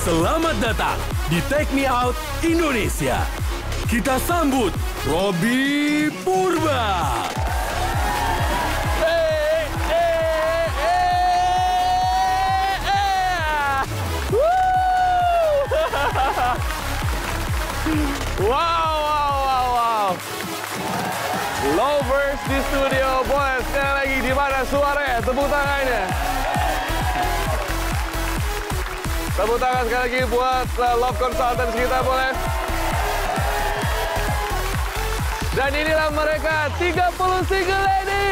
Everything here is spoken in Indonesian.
Selamat datang di Take Me Out Indonesia. Kita sambut Robi Purba. Eh, eh. Woo! wow, wow, wow, wow. Lovers di studio, boleh sekali lagi di mana suaranya? Tepuk tangannya. Tepuk tangan sekali lagi buat uh, Love Consultants kita, boleh. Dan inilah mereka 30 single ladies.